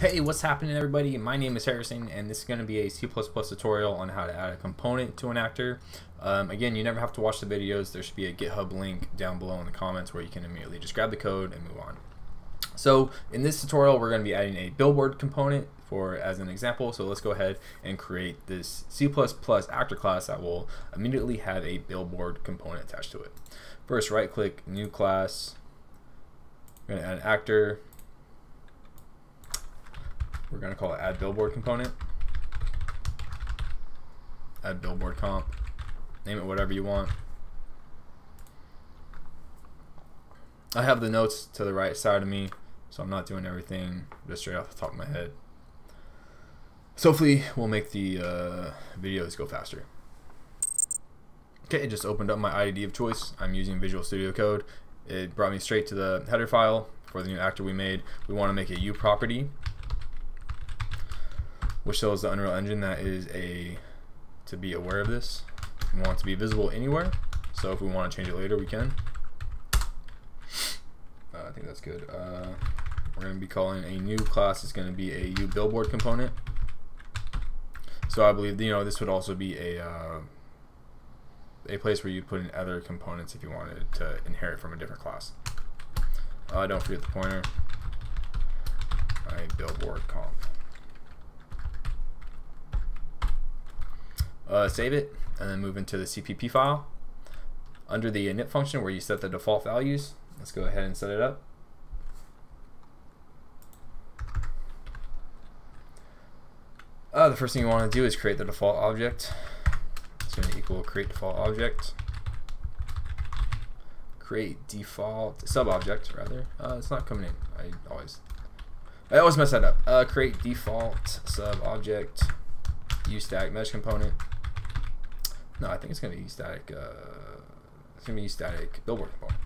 Hey, what's happening everybody? My name is Harrison and this is going to be a C++ tutorial on how to add a component to an actor. Um, again, you never have to watch the videos. There should be a GitHub link down below in the comments where you can immediately just grab the code and move on. So in this tutorial, we're going to be adding a billboard component for as an example. So let's go ahead and create this C++ actor class that will immediately have a billboard component attached to it. First, right click, new class. We're going to add an actor we're going to call it add billboard component. Add billboard comp. Name it whatever you want. I have the notes to the right side of me, so I'm not doing everything just straight off the top of my head. So hopefully we'll make the uh, videos go faster. Okay, it just opened up my IDE of choice. I'm using Visual Studio Code. It brought me straight to the header file for the new actor we made. We want to make a U property which shows the Unreal Engine that is a to be aware of this. We want to be visible anywhere. So if we want to change it later, we can. Uh, I think that's good. Uh, we're going to be calling a new class. It's going to be a U billboard component. So I believe you know this would also be a uh, a place where you'd put in other components if you wanted to inherit from a different class. Uh, don't forget the pointer. A billboard comp. Uh, save it, and then move into the CPP file. Under the init function where you set the default values, let's go ahead and set it up. Uh, the first thing you want to do is create the default object. It's going to equal create default object. Create default sub object rather. Uh, it's not coming in. I always I always mess that up. Uh, create default sub object use stack mesh component no, I think it's to be static. Uh, it's to be static billboard component.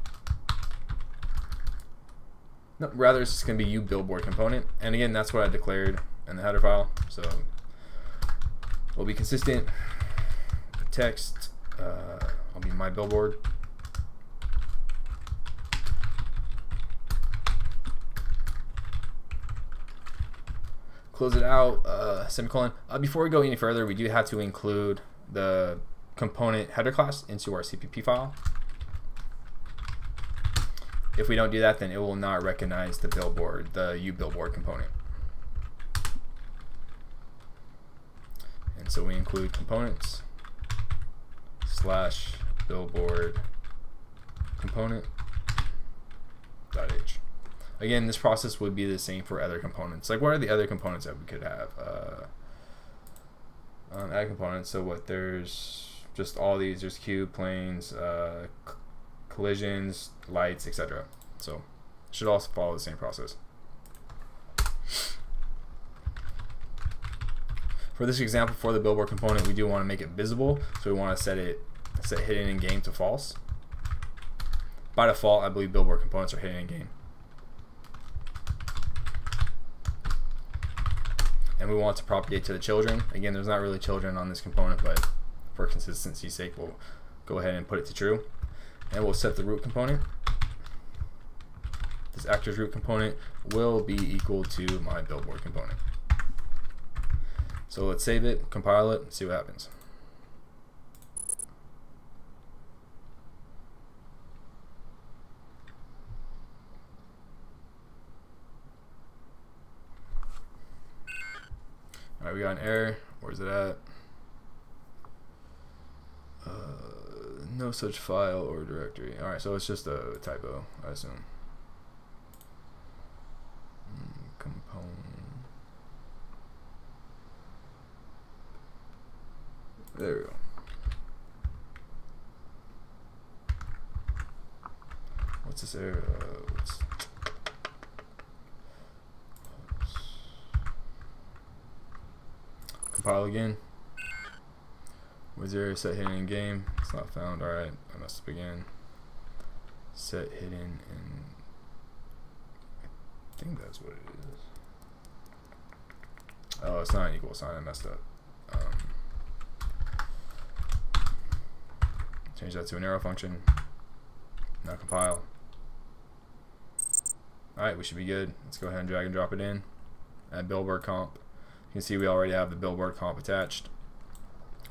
No, rather it's just to be U billboard component. And again, that's what I declared in the header file. So we'll be consistent. Text uh, will be my billboard. Close it out, uh, semicolon. Uh, before we go any further, we do have to include the component header class into our CPP file. If we don't do that, then it will not recognize the billboard, the U billboard component. And so we include components slash billboard component dot h. Again, this process would be the same for other components. Like, what are the other components that we could have? Uh, um, add components. So what? There's just all these. There's cube, planes, uh, collisions, lights, etc. So should also follow the same process. For this example, for the billboard component, we do want to make it visible, so we want to set it set hidden in game to false. By default, I believe billboard components are hidden in game. And we want to propagate to the children. Again, there's not really children on this component, but for consistency's sake, we'll go ahead and put it to true. And we'll set the root component. This actor's root component will be equal to my billboard component. So let's save it, compile it, see what happens. Alright, we got an error. Where's it at? No such file or directory. Alright, so it's just a typo, I assume. Mm. There we go. What's this error? Uh, what's compile again. Was there set hidden in game? It's not found. Alright, I must begin. Set hidden in. I think that's what it is. Oh, it's not an equal sign. I messed up. Um, change that to an arrow function. Now compile. Alright, we should be good. Let's go ahead and drag and drop it in. add billboard comp. You can see we already have the billboard comp attached.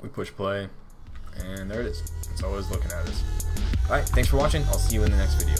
We push play, and there it is. It's always looking at us. Alright, thanks for watching. I'll see you in the next video.